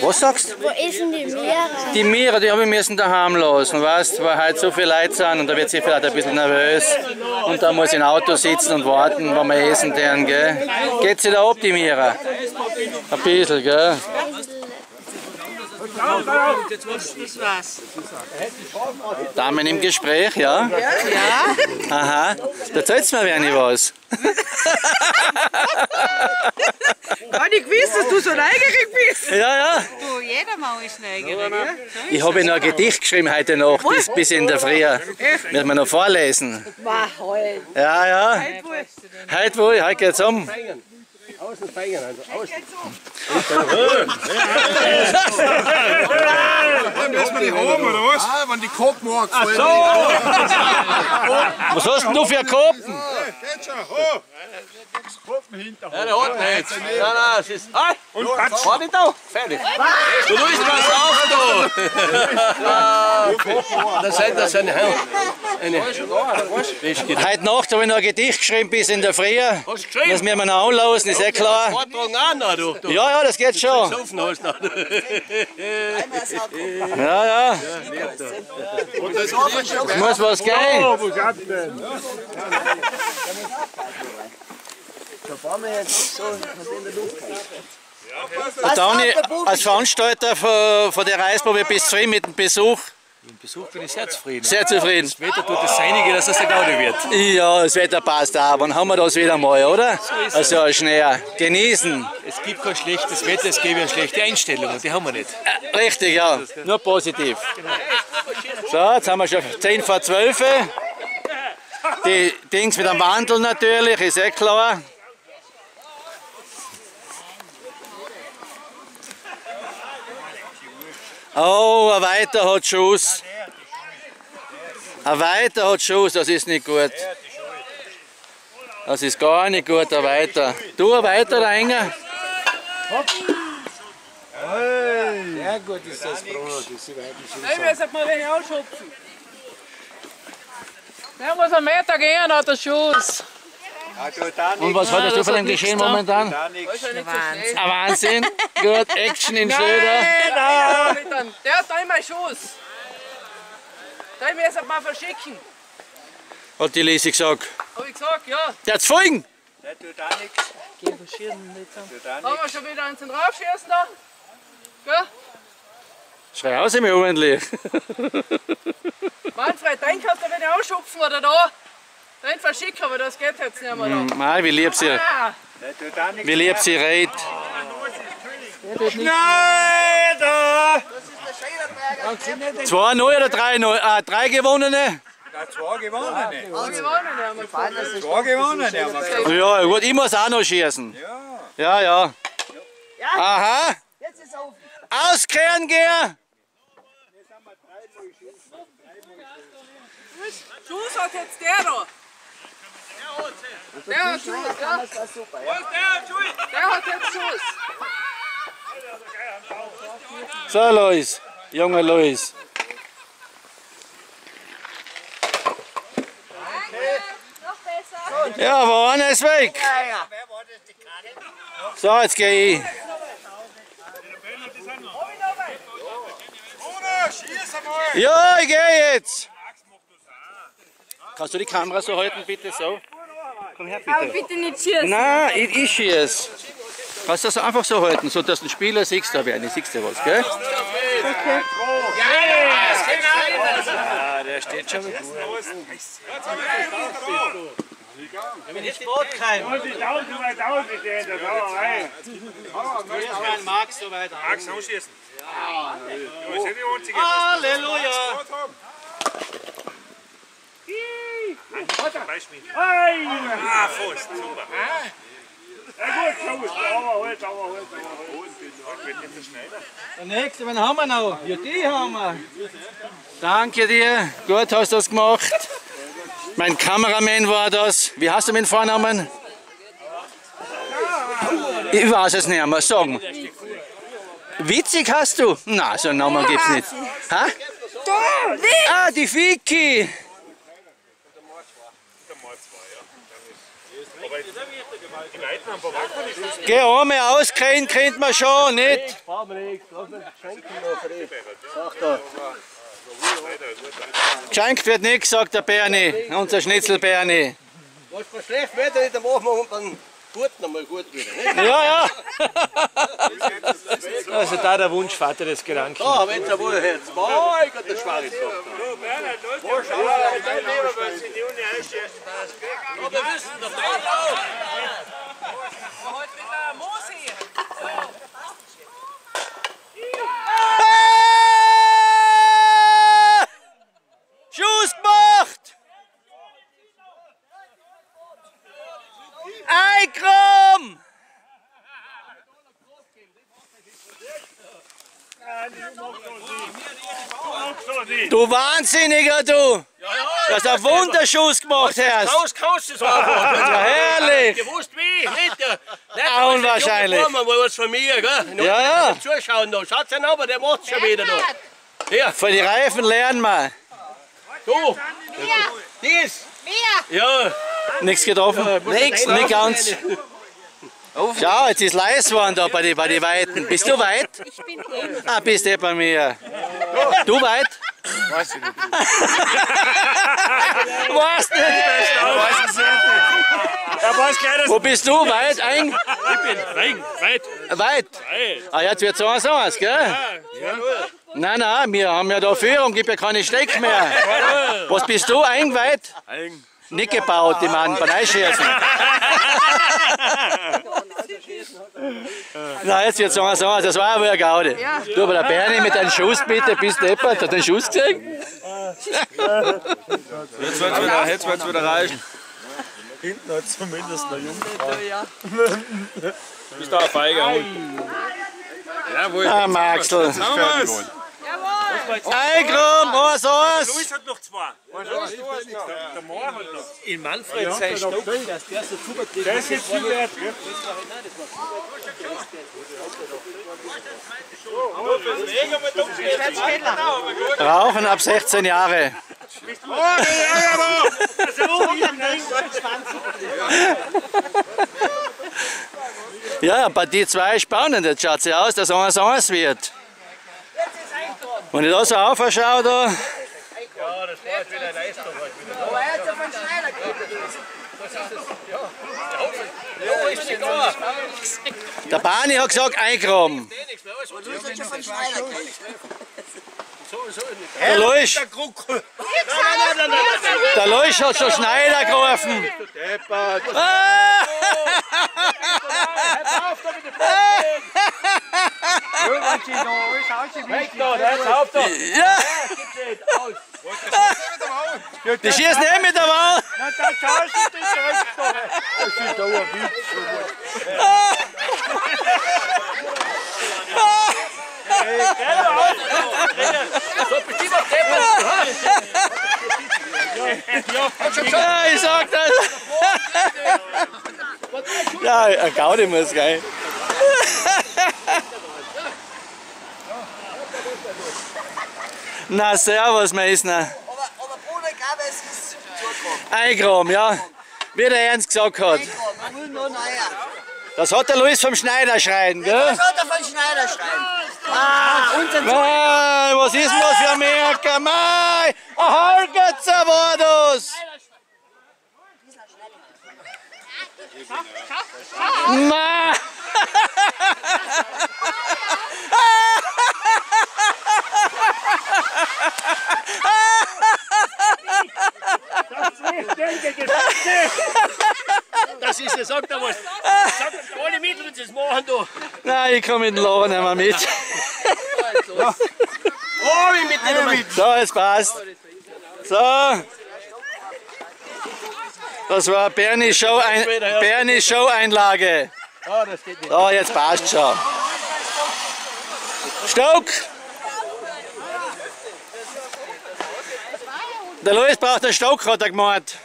Was sagst du? Wo ist denn die Mira? Die Mira, die habe ich müssen daheim lassen, weißt, weil halt so viele Leute sind und da wird sie vielleicht ein bisschen nervös und da muss ich im Auto sitzen und warten, wenn wir essen deren, gell? Geht sie da ab, die Mira? Ein bisschen, gell? Damen im Gespräch, ja? Ja, Aha. Da erzählst du mir wenig was. gar nicht gewusst, dass du so neugierig bist. Ja, ja. Du, jeder Mann ist neugierig. Ja? Ich habe noch ein Gedicht geschrieben heute Nacht, bis, bis in der Früh. Müssen wir noch vorlesen. War halt. Ja, ja. Heute wohl, heute geht's um. Müssen wir die haben, oder was? Ah, wenn die Kopen magst. Ach so! Was hast denn du für Kopen? Geht schon, ho! Ja, der hat nichts. Nein, nein, es ist. Halt! Und Patsch! Warte da! Fertig! Du tust was auf, du! Das sind, das sind eine. eine Heute Nacht habe ich noch ein Gedicht geschrieben bis in der Früh. Hast du Das geschrieben? müssen wir noch anlassen, ist klar. Vortragen an, na, du. du. Ja, ja, das geht schon. Ja, ja. Es muss was gehen. Der Dani, als Veranstalter von, der Reisprobe bist du zufrieden mit dem Besuch? Im Besuch bin ich sehr zufrieden. Sehr zufrieden. Das Wetter tut das Seinige, dass es der Gaudi wird. Ja, das Wetter passt auch. Wann haben wir das wieder mal, oder? Also schnell. Genießen. Es gibt kein schlechtes Wetter, es gibt eine schlechte Einstellung und die haben wir nicht. Äh, Richtig, ja. Nur positiv. So, jetzt haben wir schon 10 vor 12. Die Dings mit dem Wandel natürlich, ist eh klar. Oh, ein weiter hat Schuss. Ein weiter hat Schuss, das ist nicht gut. Das ist gar nicht gut, ein weiter. Du, ein weiter, der Enger. Nein, wir sollten mal welche ausschupfen. Der muss einen Meter gehen, hat der Schuss. Und was hat du für ein Geschehen momentan? Wahnsinn. Ein Wahnsinn. Gut, Action in Schröder. Der hat einmal Schuss. Den müssen wir mal verschicken. Hat die Lisi gesagt. Hab ich gesagt, ja. Der hat's folgen. Haben wir schon wieder eins draufschießen da? Gell? Schrei aus ihm ordentlich. Manfred, den kannst du wieder ausschupfen oder da. Den verschicken, aber das geht jetzt nicht mehr da. Nein, wie lieb sie, Ah, wie lieb sie redet. Zwei neu oder drei neu? Ah, drei gewonnene? Zwei gewonnen. gewonnen haben wir gefunden. Zwei gewonnen, haben wir. Ja, gut, ich muss auch noch schießen. Ja, ja. Aha. Auskehren gehen. Schuss hat jetzt der da. Der hat Schuss, ja. Der hat jetzt Schuss. So, Lois. Junge Lois. Ja, einer ist weg. So, jetzt gehe ich. Ja, ich gehe jetzt. Kannst du die Kamera so halten, bitte so? Komm her, bitte. Bitte nicht schießen. Nein, ich, ich schieße. Kannst du das einfach so halten, so dass du den Spieler siehst, da eine siehst du was, gell? Ja, der steht schon mit gut. Wenn jetzt Boot kein. Max so weiter. Max, ausschießen. Ja. Du bist ja die Einzige. Halleluja! Beispiel. Ah, Fuß, super. Der nächste, wen haben wir noch? Ja, die haben wir. Danke dir, gut hast du das gemacht. Mein Kameramann war das. Wie hast du meinen Vornamen? Ich weiß es nicht mehr, sagen. Witzig hast du? Na, so einen Namen gibt's nicht. Ha? Ah, die Vicky. Geh einmal auskennen, kennt man schon, nicht? Wir nicht. Da. Geschenkt wird nichts, sagt der Berni, unser Schnitzel Berni. Was für schlecht Wetter ist, dann machen wir und dann gut nochmal gut wieder. Nicht? Ja, ja. Also da der Wunschvater des Gedanken. Da, wenn es wohl Herz. Mein Gott, der Schwari sagt. Aber wir wissen doch nicht. Heute wieder Mosi. Ah! Schuss gemacht! Einkram! Du Wahnsinniger, du! Du hast einen Wunderschuss gemacht hast! Raus kannst du es einfach. Ja, herrlich! Gewusst wie? Nicht Ah, unwahrscheinlich. Der mal was von mir, gell? Nur Ja, ja. Zuschauen noch. Schaut ihn aber der macht's schon wieder noch. Hier, Von den Reifen lernen wir. du. Dies. Ja. Nichts getroffen? Nichts, nicht ganz. Schau, jetzt ist leis geworden da bei den bei die Weiten. Bist du weit? Ich bin eh. Ah, bist eh bei mir. Du weit? Weiß ich nicht. Weißt nicht? Weiß ich nicht. Er weiß gleich, dass Wo bist du? Weit? Ein? ich bin. Nein, weit. Weit? Ah, jetzt wird's eins eins, gell? Nein, nein, wir haben ja da Führung, gibt ja keine Steck mehr. Was bist du? Eingeweiht? Ein. Nicht gebaut, die Mann, beim Eischießen. Na, jetzt wird's eins eins, das war aber ein Gaude. Du, aber der Bernie mit deinem Schuss bitte, bist du deppert, hat den Schuss gesehen? Jetzt wird's wieder, jetzt wird's wieder reichen. Hinten hat zumindest eine Jungfrau. Du bist da ein feiger Hund. Jawohl. Ah, Maxl. Thomas! Einkram, eins eins. Luis hat noch zwei. Der Moor hat noch. In Manfred sein Stock, dass der so super Der ist jetzt viel wert. gell? Rauchen ab 16 Jahre. Ja, Partie 2 spannend. Jetzt schaut sie aus, dass es 1-1 wird. Wenn ich da so aufschaue, da, Ja, das war jetzt wieder eine Leistung. heute wieder. Aber er hat ja von Schneider. Ja, ist egal. der Bani hat gesagt, eingraben. Alles gut. Du hast ja von Schneider gekriegt. Der Leusch, Der Kruckel. der Leusch hat schon Schneider gerufen. Ah! Da, der ist auf da. Ja! Die schießen nicht mit der Wahl. So, bestimmt auf den Ja, ich sag das. Ja, ein Gaudi muss rein. Na, servus, Meisner. Aber, aber Bruder, ich glaube, es ist zugekommen. Eingraben, ja. Wie der Ernst gesagt hat. Das hat der Luis vom Schneider schreien, gell? Was hat er von Schneider schreiben? Ah, und dann Mei, was ist denn das für ein Merker? Mei, ein Halgetzer war das! Mei! Das ist es, sag da was. Sag, alle mit uns das machen da. Nein, ich komme mit dem Laden nicht mehr mit. Oh, wie mit denen mit. So, es passt. So. Das war Bernie Show, ein, Bernie Show Einlage. Ah, das geht nicht. So, jetzt passt schon. Stock! Der Luis braucht einen Stock, hat er gemeint.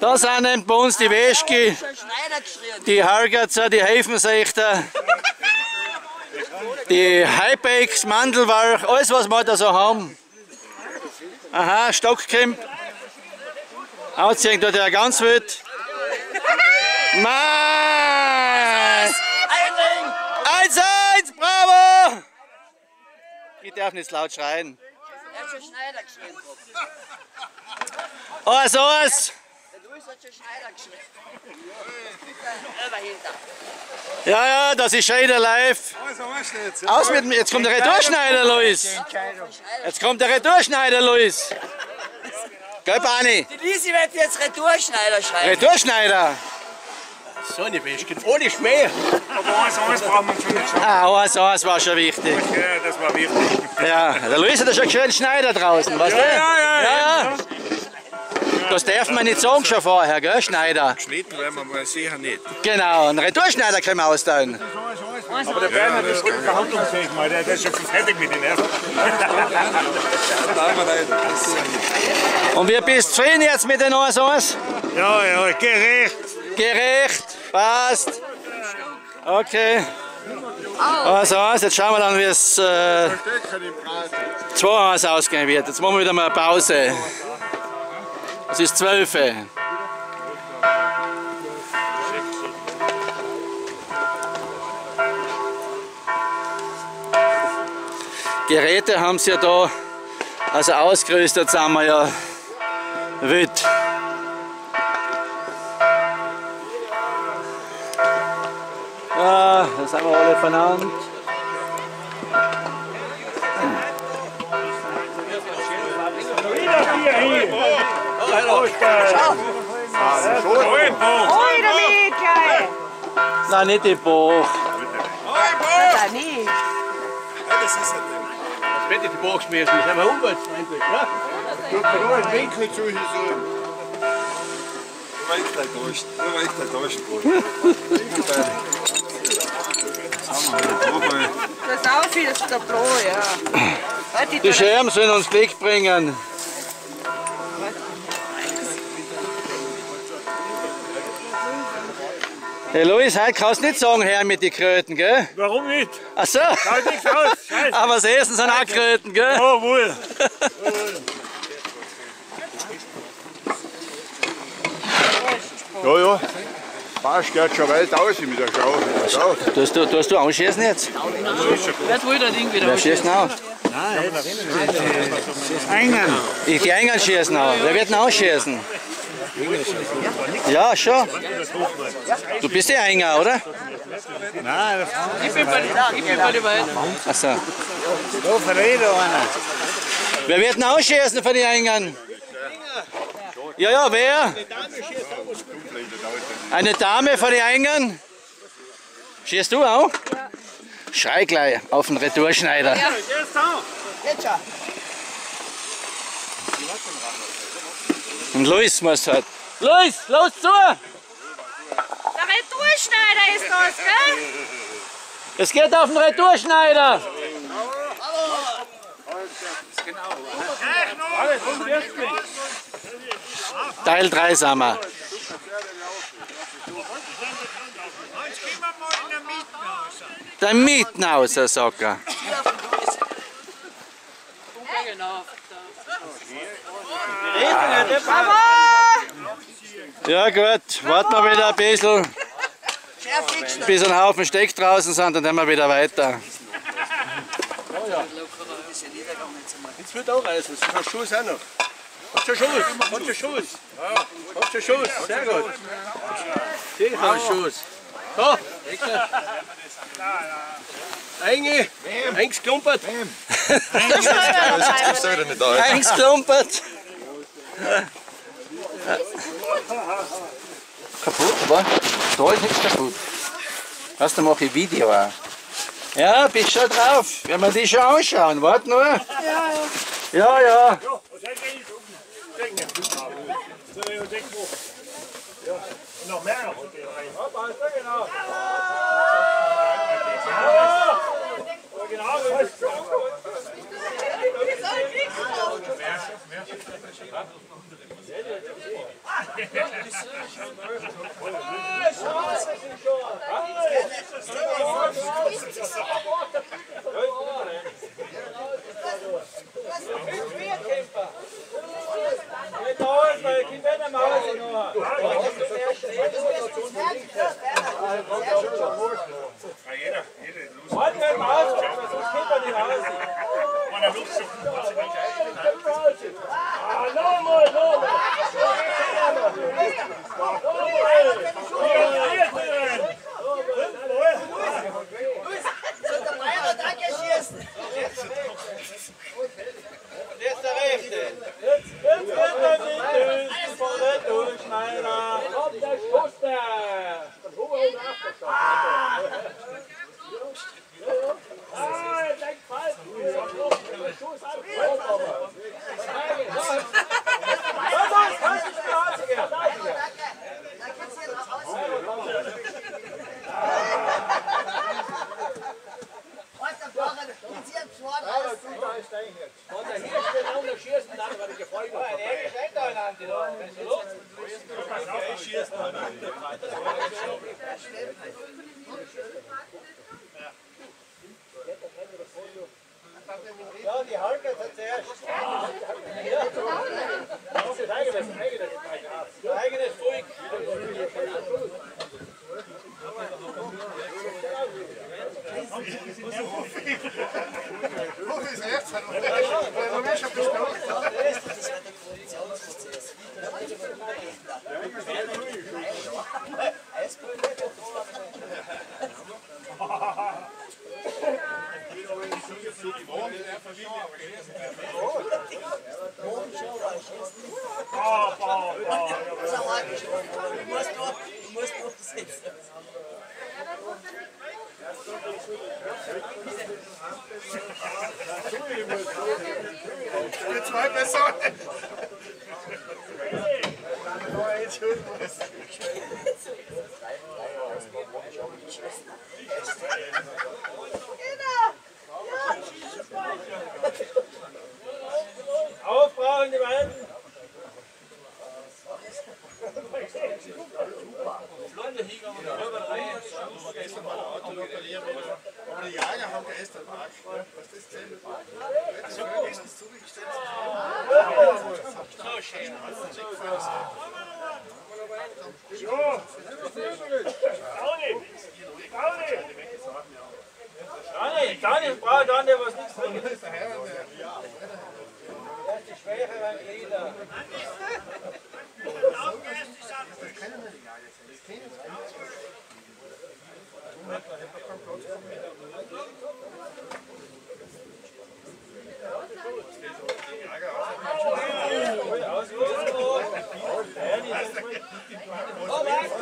Da sind bei uns die Weschki, die Hargerzer, die Häfensechter, die Hypex, Mandelwalch, alles was wir da so haben. Aha, Stockkremp. Ausziehen tut er ganz wild. Mann! 1-1, bravo! Ich darf nicht laut schreien. Er hat schon Schneider geschrieben. Oh, so was. Der Luis hat schon Schneider geschrieben. Selber hinter. Ja, ja, das ist Schneider live. Aus mit mir. Jetzt kommt der Retourschneider, Luis. Jetzt kommt der Retourschneider, Luis. Gell, Bani? Die Lisi wird jetzt Retourschneider schreiben. Retourschneider. So eine Wäschchen, ohne Schmäh. Aber eins, eins brauchen wir schon nicht schauen. Ah, eins, eins war schon wichtig. Ja, das war wichtig. Ja, der Luis hat ja schon schön Schneider draußen, weißt du? Ja, ja, ja. ja. Das darf man nicht sagen schon vorher, gell, Schneider. Geschnitten werden wir mal sicher nicht. Genau, einen Retourschneider können wir austeilen. Aber der Bernhard ist gut verhandlungsfähig, mal. Der der ist schon fertig mit den Nerven. Und wie bist du zufrieden jetzt mit den 1 1? Ja, ja, gerecht. Gerecht, passt. Okay. Also, also, jetzt schauen wir dann, wie es äh, 2-1 ausgehen wird. Jetzt machen wir wieder mal eine Pause. Es ist 12. Uhr. Geräte haben sie ja da, also ausgerüstet sind wir ja wild. Ja, da sind wir alle vernannt. Nein, nicht die Bauch. Da nicht. Das wird die Box schmieren, das haben wir umweltfreundlich. Ja? Nur ein Winkel zu hier so. Weit da durch, nur da durch. Das ist auch viel, das ist der Bro, ja. Warte, Die Scherben sollen uns Glück bringen. Hey Luis, heute kannst du nicht sagen, her mit den Kröten, gell? Warum nicht? Ach so. Schaut nichts aus. Scheiße. Aber das Essen sind auch Kröten, gell? Jawohl. Ja, ja. Passt, geht schon weit aus mit der Schau. Schau. Tust du, tust du anschießen jetzt? Wer will das Ding wieder Wer schießt auch? Einen. Ich die Eingang schießen auch. Wer wird denn ausschießen? Ja, schon. Du bist der Eingang, oder? Ich bin bei, ich bin bei den beiden. Ach so. Da verrät einer. Wer wird denn ausschießen für die Eingang? Ja, ja, wer? Eine Dame für die Eingang? Schießt du auch? Schrei gleich auf den Retourschneider. Und Luis muss halt. Luis, los zu! Der Retourschneider ist das, gell? Es geht auf den Retourschneider! Teil 3 sind wir. Der Mietenhauser, sagt er. Ja gut, warten wir wieder ein bisschen, bis ein Haufen Steck draußen sind, dann gehen wir wieder weiter. Jetzt wird auch reißen, das ist Schuss auch noch. Habt ihr Schuss? Habt ihr Schuss? Habt ihr Schuss? Sehr gut. Den haben Schuss. So. Einge. Eins klumpert. Eins klumpert. Kaputt, wa? Da ist nichts kaputt. Was, da mache ich Video auch. Ja, bist schon drauf. Wenn wir die schon anschauen. Warte nur. Ja, ja. Ja, ja. Noch mehr. Wenn Jeder, jede Lust. Heute halt mal aus, sonst kennt man den aus. Man hat Lust Für zwei Personen. Aufbrauchen die Wand. Aber die Jager haben gestern Marsch. Was das ist es zugestellt. Dani, Dani braucht dann der was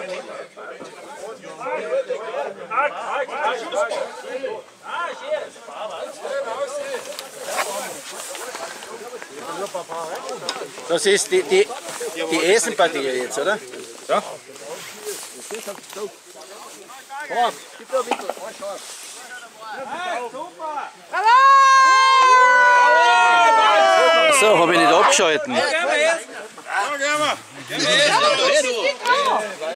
nichts trinken. Das ist die schwächeren Glieder. Das ist die, die, die Esenpartie jetzt, oder? So, habe ich nicht abgeschalten. Ja, gehen wir.